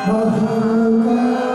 My home.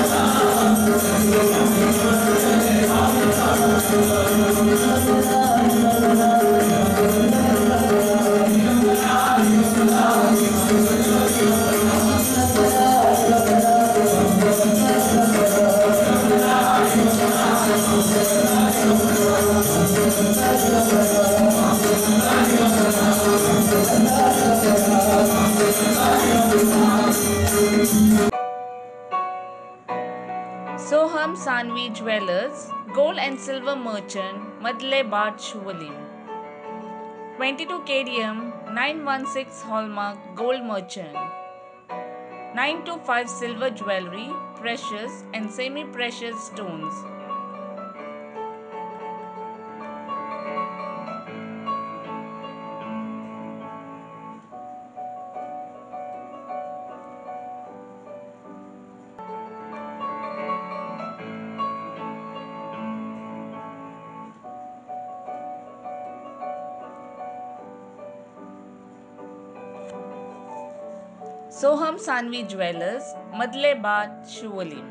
Soham and Silver Merchant, Madle Shuvalim. 22 kdm 916 Hallmark Gold Merchant. 925 Silver Jewelry, Precious and Semi Precious Stones. Soham Sanvi Jewelers, Madle Bhat Shuvalim.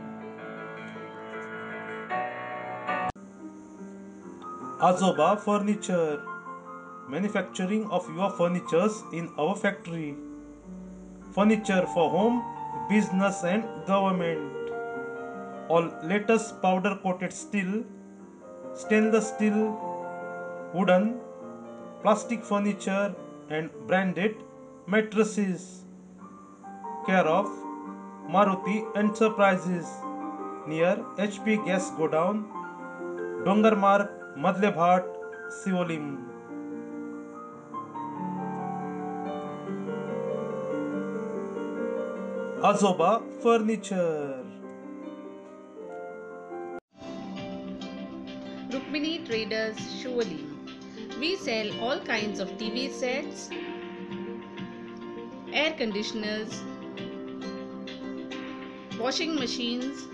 Azoba Furniture Manufacturing of your furnitures in our factory. Furniture for home, business and government. All latest powder coated steel, stainless steel, wooden, plastic furniture and branded mattresses. Care of Maruti Enterprises near HP Gas Godown, Dongarmarg, Madlebhat, Sivolim. Azoba Furniture. Rukmini Traders Shuvalim. We sell all kinds of TV sets, air conditioners, washing machines,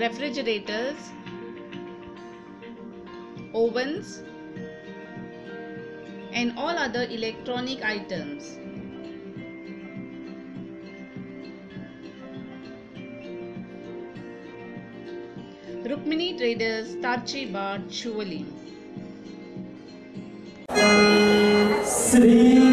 refrigerators, ovens, and all other electronic items. Rukmini Traders Tarchi Bar Shuvalim. Shri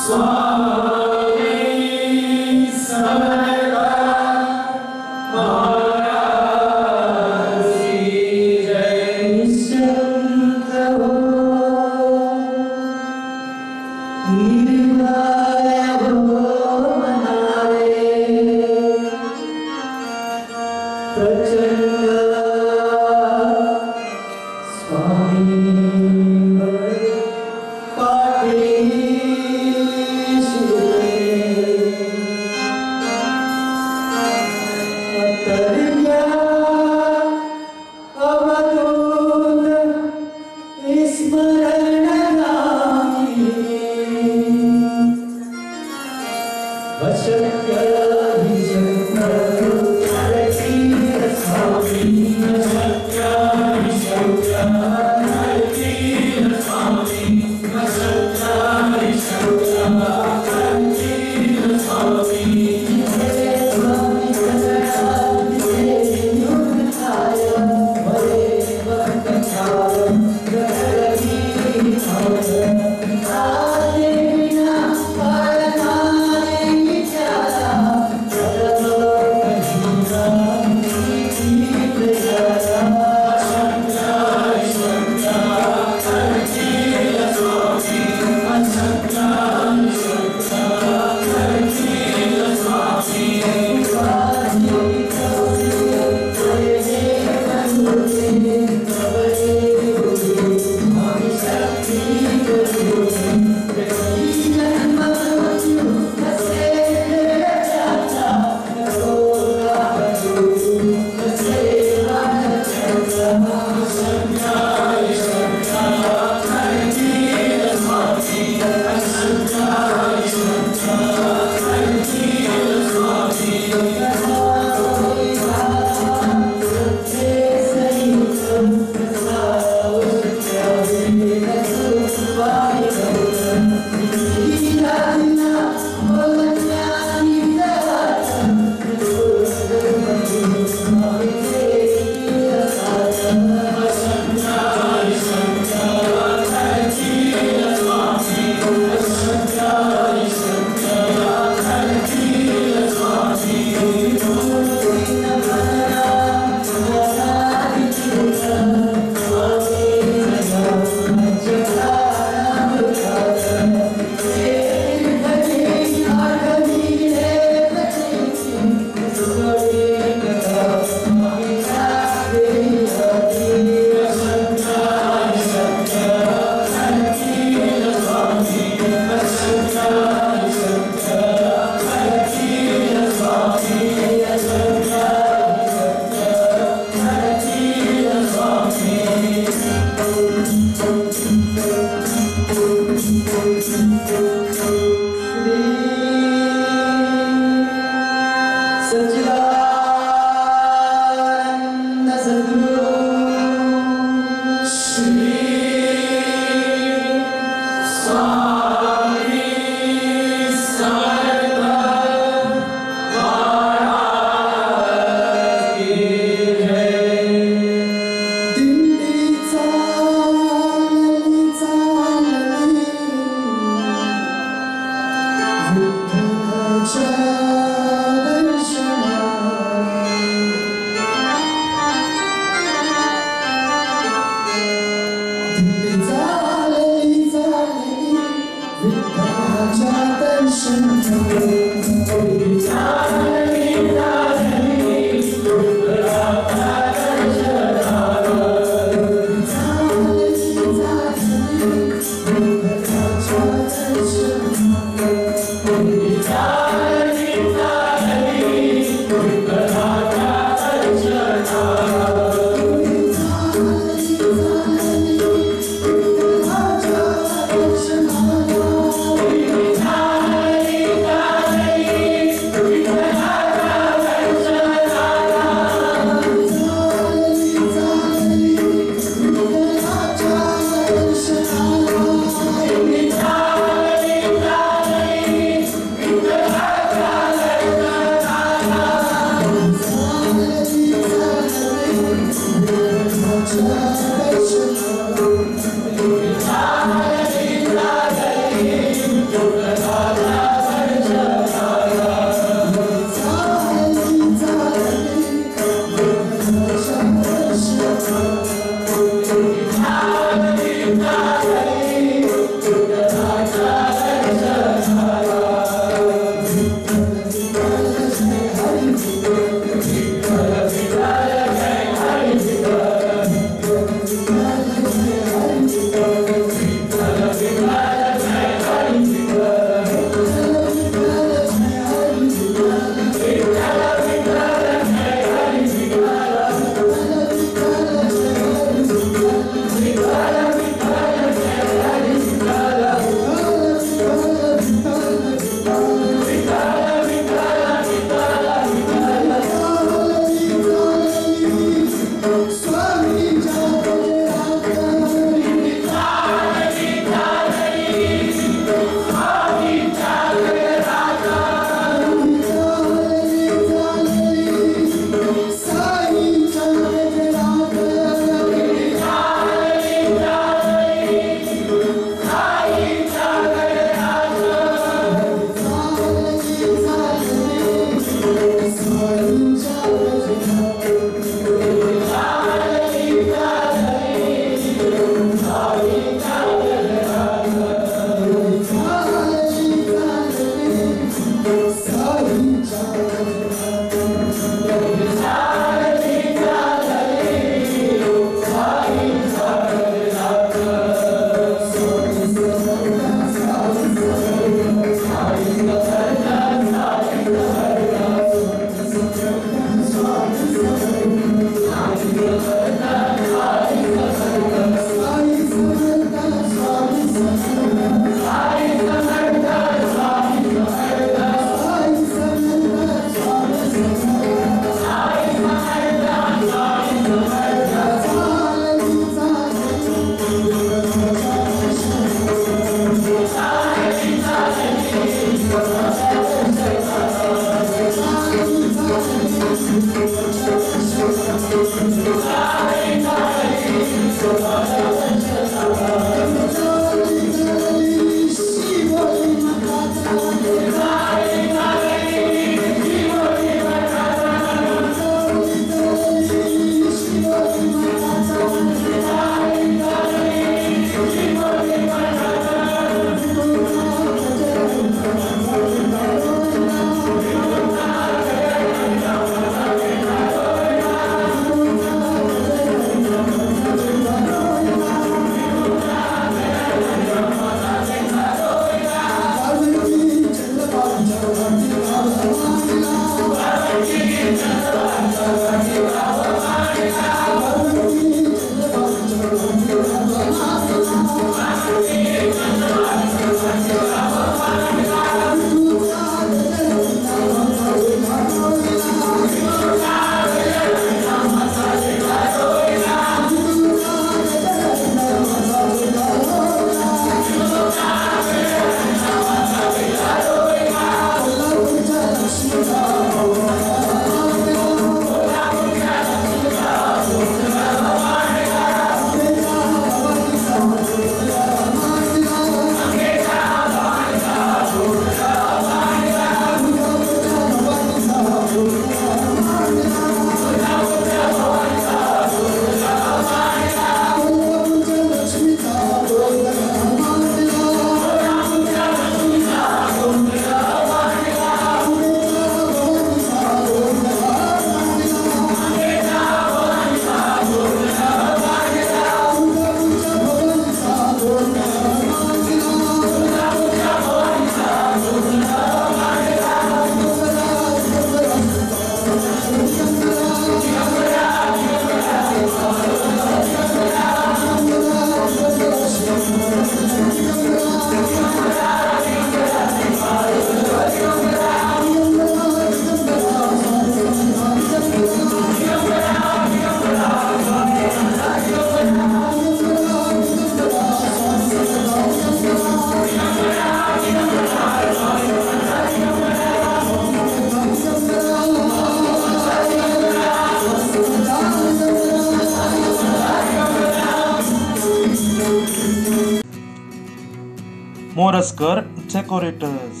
Moraskar Decorators.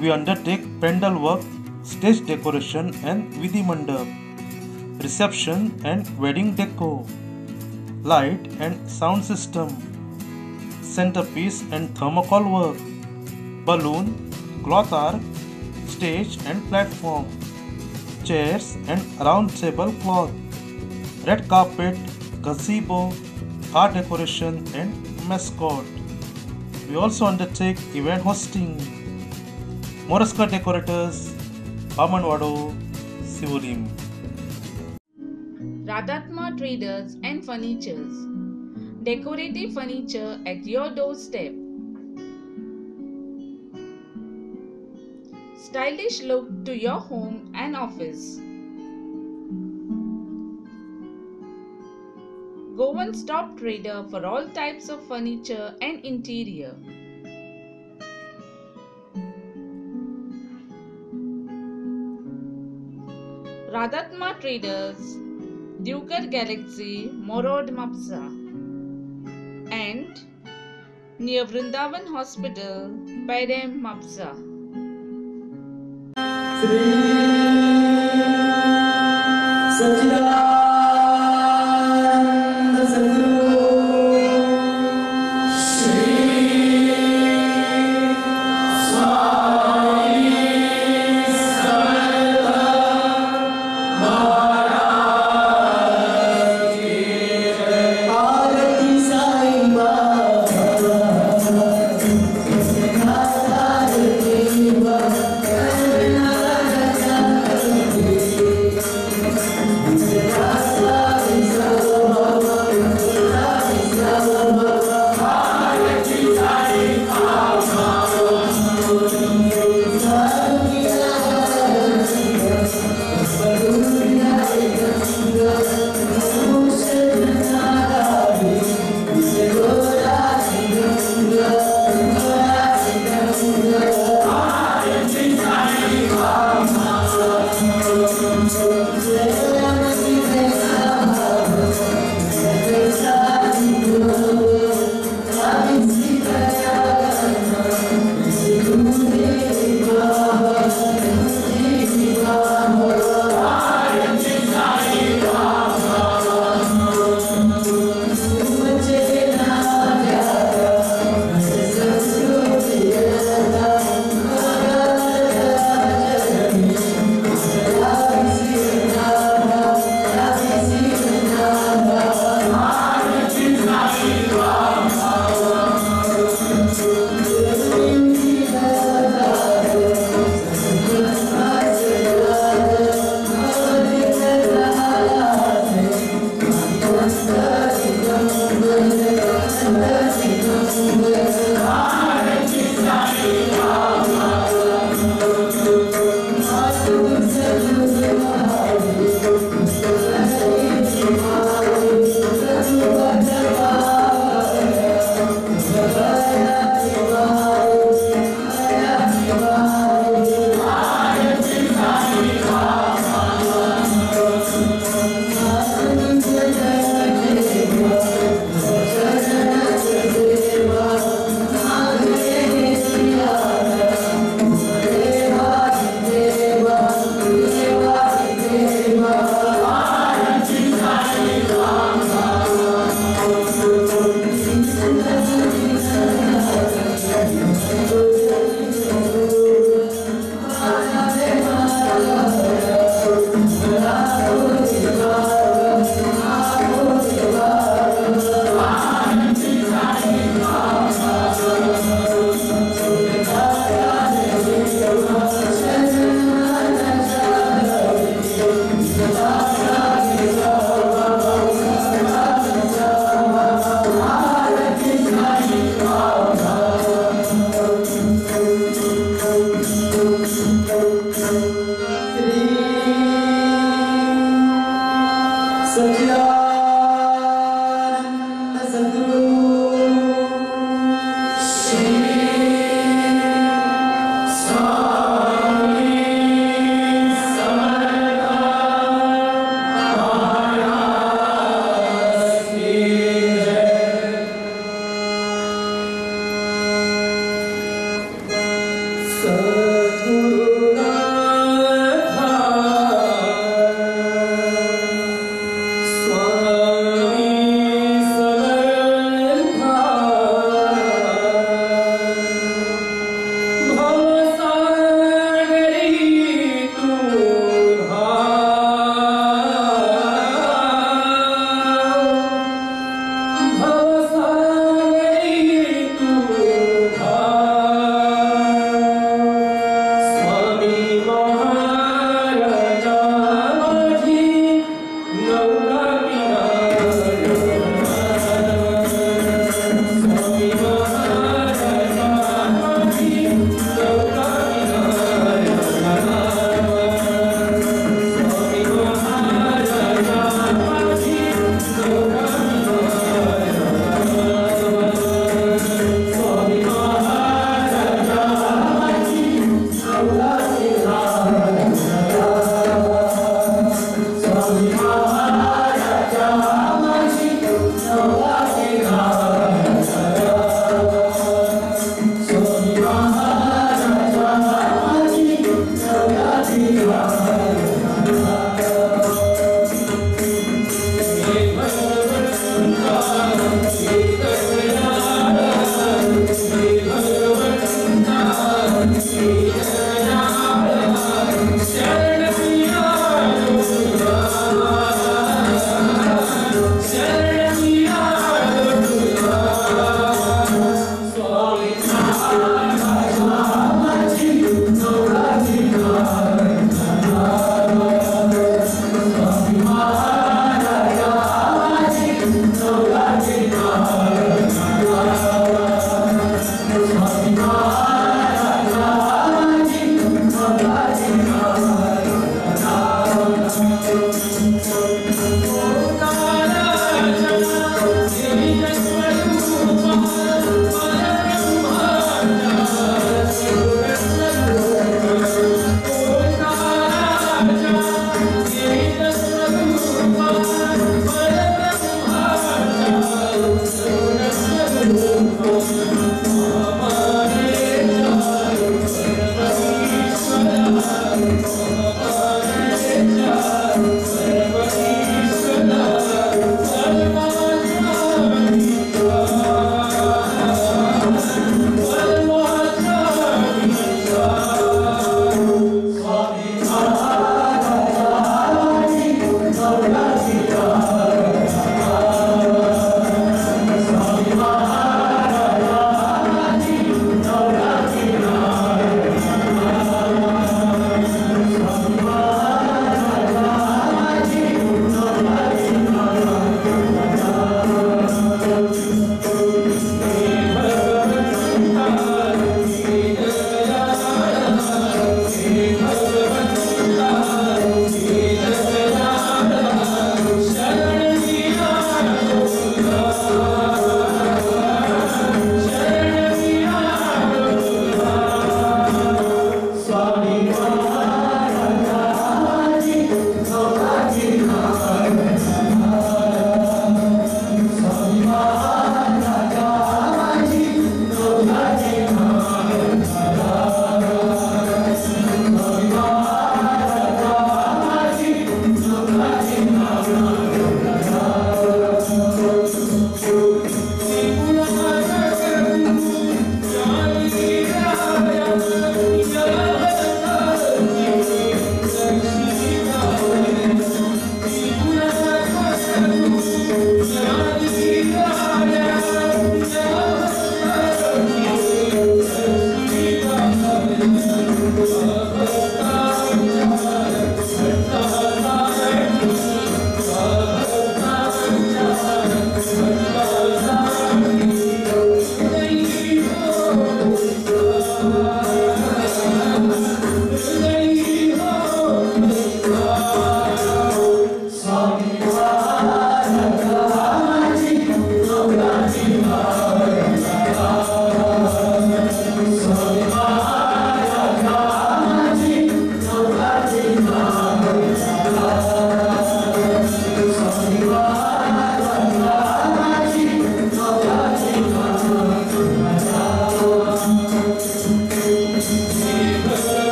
We undertake pandal work, stage decoration and Vidhi Mandap, reception and wedding deco, light and sound system, centerpiece and thermocol work, balloon, cloth arc, stage and platform, chairs and round table cloth, red carpet, gazebo, car decoration and mascot. We also undertake event hosting. Moraskar Decorators, Amanwado, Sivolim. Radhatma Traders and Furnitures. Decorative furniture at your doorstep. Stylish look to your home and office. Go one stop trader for all types of furniture and interior. Radhatma Traders, Duker Galaxy, Morod Mapsa, and near Vrindavan Hospital, Paidem Mapsa. Sri Sachidananda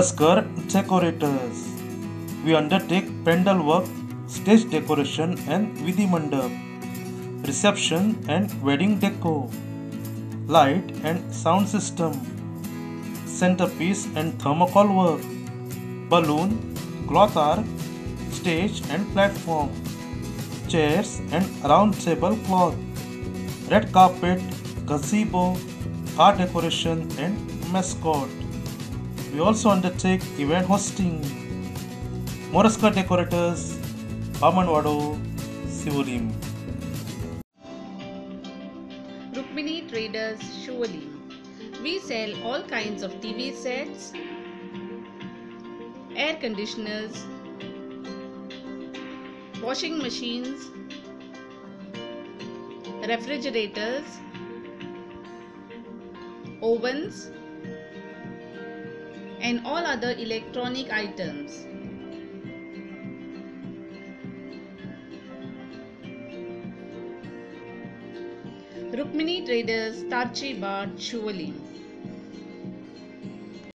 Karaskar Decorators. We undertake pandal work, stage decoration and Vidhi Mandap, reception and wedding deco, light and sound system, centerpiece and thermocol work, balloon, cloth arc, stage and platform, chairs and round table cloth, red carpet, gazebo, car decoration and mascot. We also undertake event hosting. Moraskar Decorators, Bamanwado, Siolim. Rukmini Traders Shivoli. We sell all kinds of TV sets, air conditioners, washing machines, refrigerators, ovens, and all other electronic items. Rukmini Traders Tarchi Bar Shivoli.